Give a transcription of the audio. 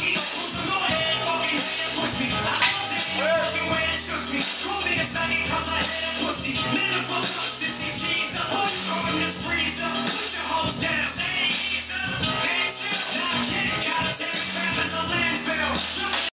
Yeah.